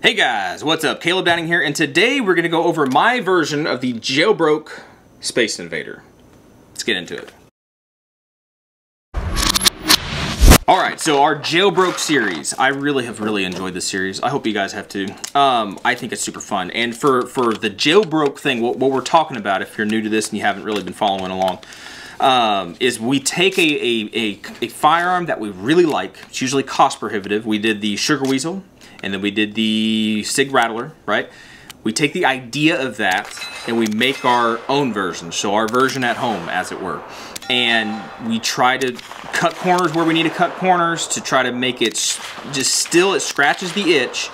Hey guys, what's up? Caleb Downing here, and today we're going to go over my version of the jailbroke Space Invader. Let's get into it. Alright, so our jailbroke series. I really have really enjoyed this series. I hope you guys have too. Um, I think it's super fun. And for, for the jailbroke thing, what, what we're talking about, if you're new to this and you haven't really been following along, um, is we take a, a, a, a, firearm that we really like. It's usually cost prohibitive. We did the Sugar Weasel, and then we did the Sig Rattler, right? We take the idea of that and we make our own version, so our version at home, as it were. And we try to cut corners where we need to cut corners to try to make it just still, it scratches the itch,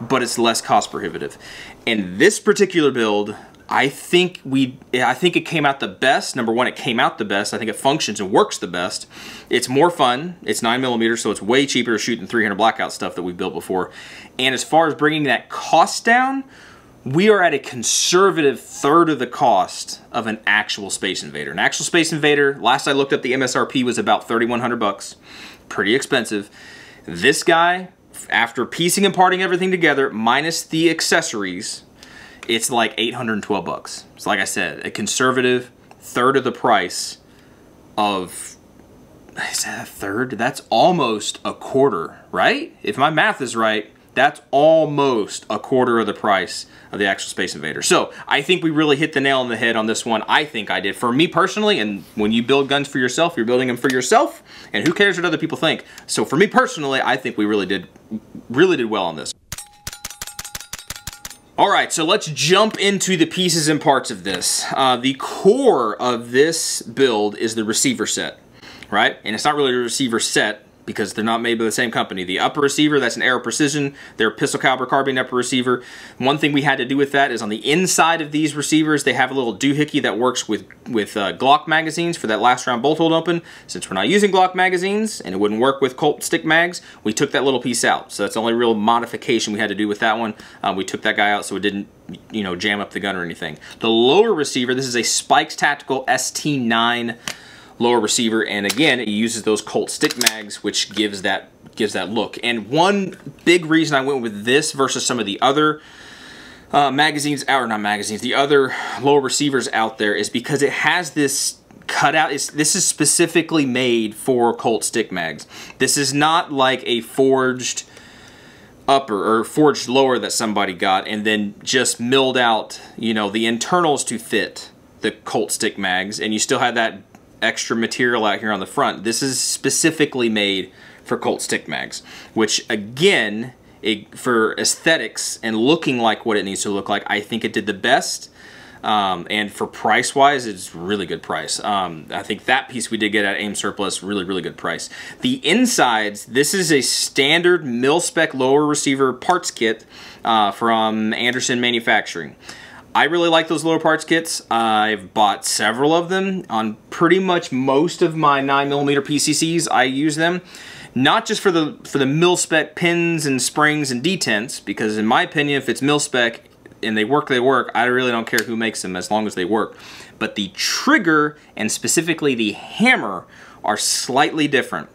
but it's less cost prohibitive. And this particular build, I think we, I think it came out the best. Number one, it came out the best. I think it functions and works the best. It's more fun. It's nine millimeters, so it's way cheaper to shoot than 300 blackout stuff that we built before. And as far as bringing that cost down, we are at a conservative third of the cost of an actual Space Invader. An actual Space Invader, last I looked up, the MSRP was about 3,100 bucks. Pretty expensive. This guy, after piecing and parting everything together, minus the accessories, it's like 812 bucks. So like I said, a conservative third of the price of is that a third? That's almost a quarter, right? If my math is right, that's almost a quarter of the price of the actual Space Invader. So I think we really hit the nail on the head on this one. I think I did. For me personally, and when you build guns for yourself, you're building them for yourself, and who cares what other people think? So for me personally, I think we really did, really did well on this. All right, so let's jump into the pieces and parts of this. Uh, the core of this build is the receiver set, right? And it's not really a receiver set because they're not made by the same company. The upper receiver, that's an Aero Precision. They're pistol caliber carbine upper receiver. One thing we had to do with that is on the inside of these receivers, they have a little doohickey that works with, with uh, Glock magazines for that last round bolt hold open. Since we're not using Glock magazines and it wouldn't work with Colt stick mags, we took that little piece out. So that's the only real modification we had to do with that one. Um, we took that guy out so it didn't you know, jam up the gun or anything. The lower receiver, this is a Spikes Tactical ST9 lower receiver, and again, it uses those Colt stick mags, which gives that gives that look. And one big reason I went with this versus some of the other uh, magazines, or not magazines, the other lower receivers out there is because it has this cutout. It's, this is specifically made for Colt stick mags. This is not like a forged upper or forged lower that somebody got and then just milled out, you know, the internals to fit the Colt stick mags and you still have that extra material out here on the front. This is specifically made for Colt stick mags, which again, it, for aesthetics and looking like what it needs to look like, I think it did the best. Um, and for price wise, it's really good price. Um, I think that piece we did get at AIM Surplus, really, really good price. The insides, this is a standard mil spec lower receiver parts kit uh, from Anderson Manufacturing. I really like those lower parts kits. I've bought several of them on pretty much most of my 9mm PCCs. I use them not just for the for the mil spec pins and springs and detents because in my opinion if it's mil spec and they work they work I really don't care who makes them as long as they work but the trigger and specifically the hammer are slightly different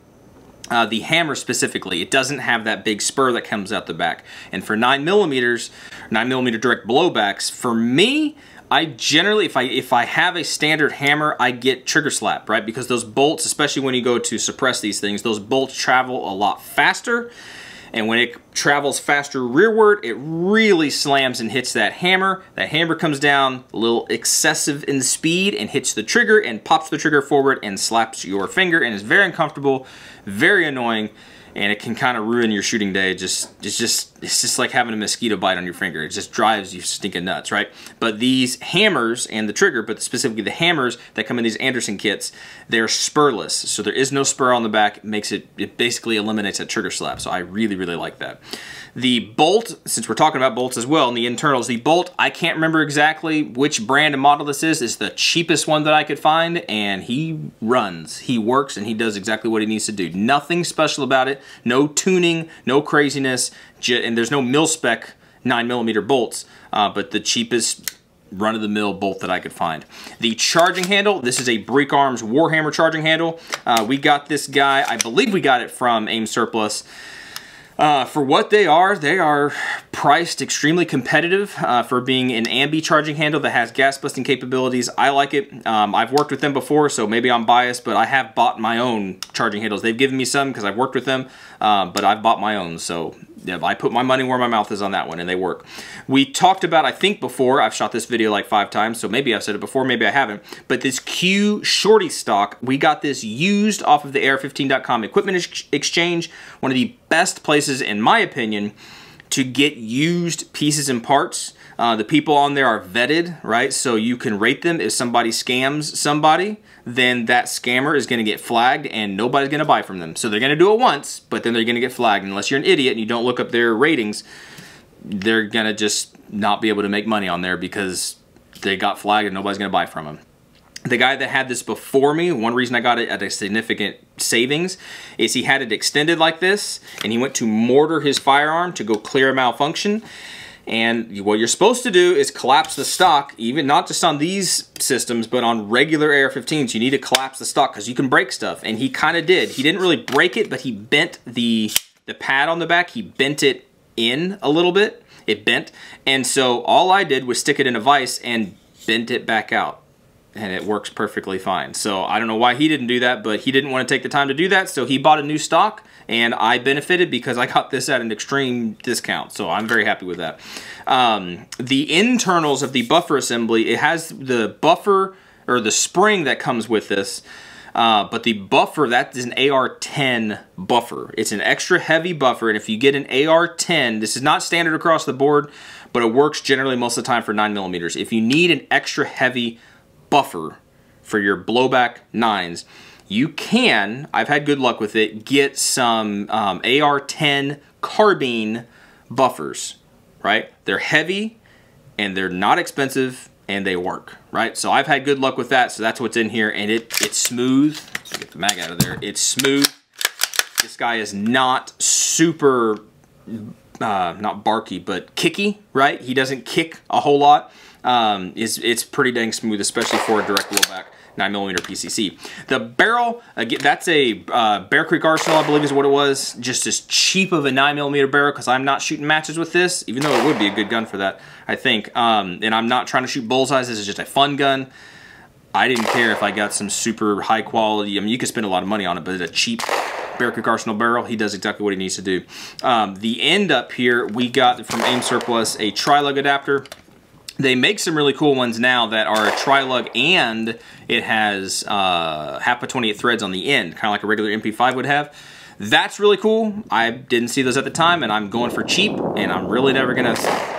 uh, the hammer specifically, it doesn't have that big spur that comes out the back. And for 9 millimeters, 9 millimeter direct blowbacks, for me, I generally, if I if I have a standard hammer, I get trigger slap, right? Because those bolts, especially when you go to suppress these things, those bolts travel a lot faster and when it travels faster rearward, it really slams and hits that hammer. That hammer comes down a little excessive in speed and hits the trigger and pops the trigger forward and slaps your finger and is very uncomfortable, very annoying and it can kind of ruin your shooting day. Just it's just it's just like having a mosquito bite on your finger. It just drives you stinking nuts, right? But these hammers and the trigger, but specifically the hammers that come in these Anderson kits, they're spurless. So there is no spur on the back. It makes it it basically eliminates that trigger slap. So I really really like that. The bolt, since we're talking about bolts as well, and the internals, the bolt, I can't remember exactly which brand and model this is. It's the cheapest one that I could find, and he runs. He works, and he does exactly what he needs to do. Nothing special about it. No tuning, no craziness, and there's no mil-spec 9mm bolts, uh, but the cheapest run-of-the-mill bolt that I could find. The charging handle, this is a Breek Arms Warhammer charging handle. Uh, we got this guy, I believe we got it from AIM Surplus. Uh, for what they are, they are priced extremely competitive uh, for being an ambi charging handle that has gas busting capabilities. I like it. Um, I've worked with them before, so maybe I'm biased, but I have bought my own charging handles. They've given me some because I've worked with them, uh, but I've bought my own, so I put my money where my mouth is on that one, and they work. We talked about, I think before, I've shot this video like five times, so maybe I've said it before, maybe I haven't, but this Q Shorty stock, we got this used off of the AR15.com Equipment ex Exchange, one of the best places, in my opinion, to get used pieces and parts. Uh, the people on there are vetted, right? So you can rate them. If somebody scams somebody, then that scammer is going to get flagged and nobody's going to buy from them. So they're going to do it once, but then they're going to get flagged. Unless you're an idiot and you don't look up their ratings, they're going to just not be able to make money on there because they got flagged and nobody's going to buy from them. The guy that had this before me, one reason I got it at a significant savings is he had it extended like this and he went to mortar his firearm to go clear a malfunction and what you're supposed to do is collapse the stock, even not just on these systems, but on regular AR-15s. You need to collapse the stock because you can break stuff. And he kind of did. He didn't really break it, but he bent the, the pad on the back. He bent it in a little bit. It bent. And so all I did was stick it in a vise and bent it back out and it works perfectly fine. So I don't know why he didn't do that, but he didn't want to take the time to do that, so he bought a new stock, and I benefited because I got this at an extreme discount, so I'm very happy with that. Um, the internals of the buffer assembly, it has the buffer, or the spring that comes with this, uh, but the buffer, that is an AR-10 buffer. It's an extra heavy buffer, and if you get an AR-10, this is not standard across the board, but it works generally most of the time for 9 millimeters. If you need an extra heavy buffer for your blowback nines, you can, I've had good luck with it, get some um, AR-10 carbine buffers, right? They're heavy and they're not expensive and they work, right? So I've had good luck with that, so that's what's in here, and it it's smooth. Get the mag out of there. It's smooth. This guy is not super, uh, not barky, but kicky, right? He doesn't kick a whole lot um, is it's pretty dang smooth, especially for a direct blowback 9mm PCC. The barrel, again, that's a uh, Bear Creek Arsenal, I believe is what it was. Just as cheap of a 9mm barrel because I'm not shooting matches with this, even though it would be a good gun for that, I think. Um, and I'm not trying to shoot bullseyes. This is just a fun gun. I didn't care if I got some super high quality. I mean, you could spend a lot of money on it, but it's a cheap Bear Creek Arsenal barrel. He does exactly what he needs to do. Um, the end up here, we got from Aim Surplus a tri-lug adapter. They make some really cool ones now that are a tri-lug and it has uh, HAPA 28 threads on the end, kind of like a regular MP5 would have. That's really cool. I didn't see those at the time, and I'm going for cheap, and I'm really never gonna,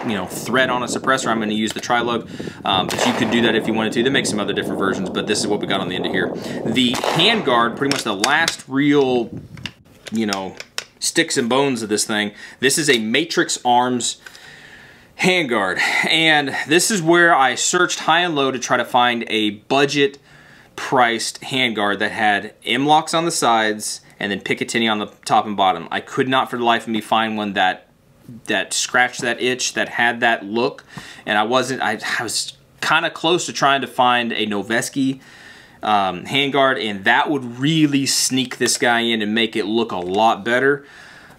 you know, thread on a suppressor. I'm gonna use the tri-lug, um, but you could do that if you wanted to. They make some other different versions, but this is what we got on the end of here. The handguard, pretty much the last real, you know, sticks and bones of this thing. This is a Matrix Arms handguard. And this is where I searched high and low to try to find a budget priced handguard that had M-LOKs on the sides and then Picatinny on the top and bottom. I could not for the life of me find one that that scratched that itch, that had that look. And I wasn't, I, I was kind of close to trying to find a Noveske um, handguard and that would really sneak this guy in and make it look a lot better.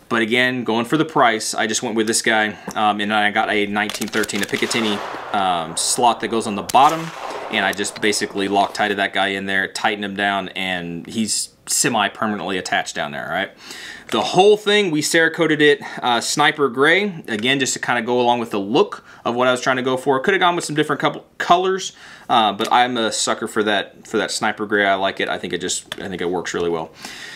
But again, going for the price, I just went with this guy. Um, and I got a 1913, a Picatinny um, slot that goes on the bottom. And I just basically Loctited that guy in there, tightened him down, and he's semi-permanently attached down there, right? The whole thing, we Cerakoted it uh, Sniper Gray, again, just to kind of go along with the look of what I was trying to go for. Could have gone with some different couple colors, uh, but I'm a sucker for that for that Sniper Gray. I like it. I think it just, I think it works really well.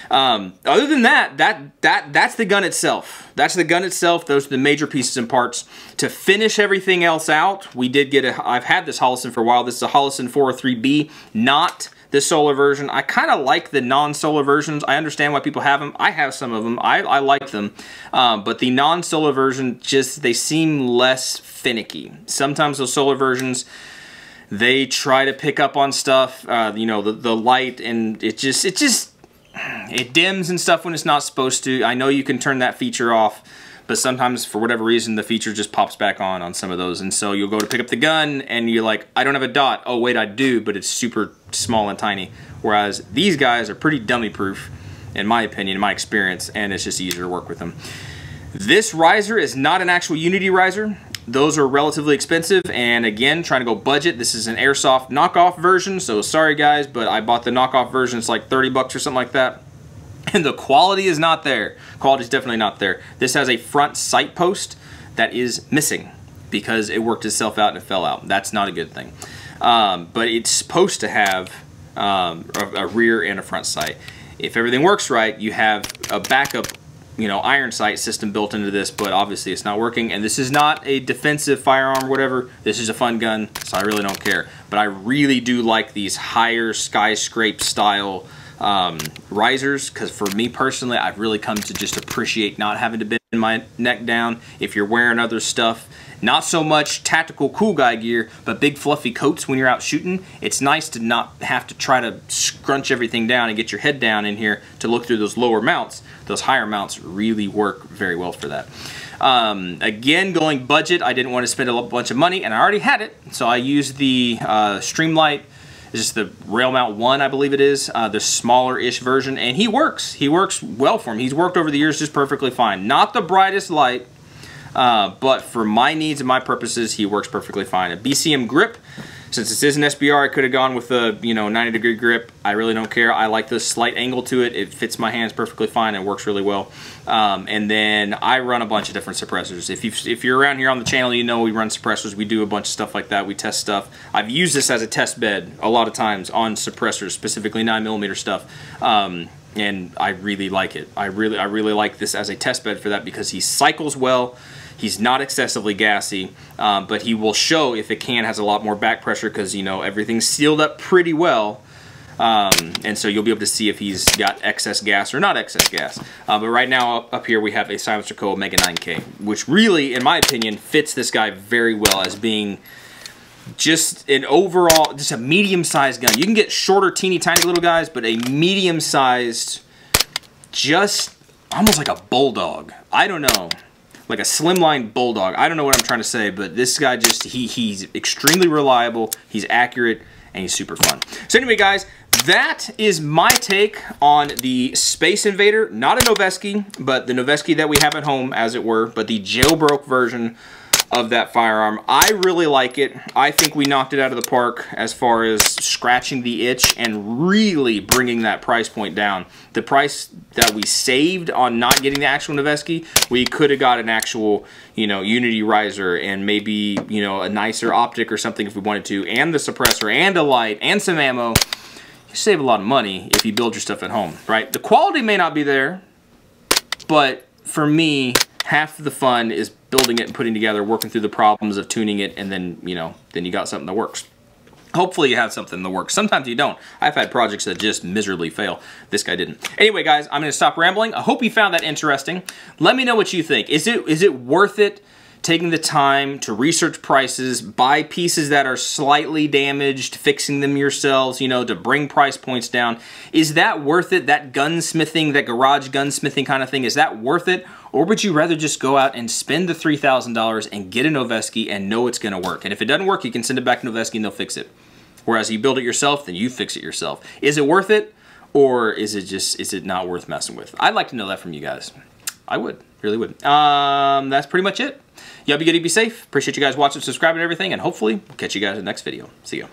Um, other than that, that that that's the gun itself. That's the gun itself. Those are the major pieces and parts. To finish everything else out, we did get a, I've had this Holosun for a while. This is a Holosun 403B, not this solar version. I kind of like the non-solar versions. I understand why people have them. I have some of them. I, I like them. Um, but the non-solar version, just they seem less finicky. Sometimes those solar versions, they try to pick up on stuff, uh, you know, the, the light, and it just, it just, it dims and stuff when it's not supposed to. I know you can turn that feature off but sometimes for whatever reason the feature just pops back on on some of those and so you'll go to pick up the gun and you're like I don't have a dot oh wait I do but it's super small and tiny whereas these guys are pretty dummy proof in my opinion in my experience and it's just easier to work with them This riser is not an actual Unity riser. Those are relatively expensive, and again, trying to go budget. This is an Airsoft knockoff version, so sorry guys, but I bought the knockoff version. It's like 30 bucks or something like that. And the quality is not there. Quality is definitely not there. This has a front sight post that is missing because it worked itself out and it fell out. That's not a good thing. Um, but it's supposed to have um, a, a rear and a front sight. If everything works right, you have a backup you know, iron sight system built into this, but obviously it's not working. And this is not a defensive firearm or whatever. This is a fun gun, so I really don't care. But I really do like these higher skyscrape style um, risers because for me personally, I've really come to just appreciate not having to bend my neck down. If you're wearing other stuff, not so much tactical cool guy gear, but big fluffy coats when you're out shooting. It's nice to not have to try to scrunch everything down and get your head down in here to look through those lower mounts. Those higher mounts really work very well for that. Um, again, going budget, I didn't want to spend a bunch of money, and I already had it, so I used the uh, Streamlight this is the rail mount one, I believe it is, uh, the smaller-ish version, and he works. He works well for him. He's worked over the years just perfectly fine. Not the brightest light, uh, but for my needs and my purposes, he works perfectly fine. A BCM grip, since this is an SBR, I could have gone with a you know 90 degree grip. I really don't care. I like the slight angle to it. It fits my hands perfectly fine. It works really well. Um, and then I run a bunch of different suppressors. If you if you're around here on the channel, you know we run suppressors. We do a bunch of stuff like that. We test stuff. I've used this as a test bed a lot of times on suppressors, specifically 9 millimeter stuff. Um, and I really like it. I really I really like this as a test bed for that because he cycles well. He's not excessively gassy, um, but he will show if a can has a lot more back pressure because, you know, everything's sealed up pretty well. Um, and so you'll be able to see if he's got excess gas or not excess gas. Uh, but right now up, up, here we have a Silencer Co. Omega 9K, which really, in my opinion, fits this guy very well as being just an overall, just a medium-sized gun. You can get shorter, teeny, tiny little guys, but a medium-sized, just almost like a bulldog. I don't know like a slimline bulldog. I don't know what I'm trying to say, but this guy just, he he's extremely reliable, he's accurate, and he's super fun. So anyway, guys, that is my take on the Space Invader. Not a Noveske, but the Noveske that we have at home, as it were, but the jailbroke version of that firearm. I really like it. I think we knocked it out of the park as far as scratching the itch and really bringing that price point down. The price that we saved on not getting the actual Noveske, we could have got an actual, you know, Unity riser and maybe, you know, a nicer optic or something if we wanted to, and the suppressor and a light and some ammo. You save a lot of money if you build your stuff at home, right? The quality may not be there, but for me, half the fun is building it and putting together, working through the problems of tuning it, and then, you know, then you got something that works. Hopefully you have something that works. Sometimes you don't. I've had projects that just miserably fail. This guy didn't. Anyway, guys, I'm going to stop rambling. I hope you found that interesting. Let me know what you think. Is it is it worth it taking the time to research prices, buy pieces that are slightly damaged, fixing them yourselves, you know, to bring price points down. Is that worth it? That gunsmithing, that garage gunsmithing kind of thing, is that worth it? Or would you rather just go out and spend the $3,000 and get a Noveske and know it's going to work? And if it doesn't work, you can send it back to Noveske and they'll fix it. Whereas you build it yourself, then you fix it yourself. Is it worth it? Or is it just, is it not worth messing with? I'd like to know that from you guys. I would, really would. Um, that's pretty much it. Y'all be good, be safe. Appreciate you guys watching, subscribing, and everything, and hopefully we'll catch you guys in the next video. See ya.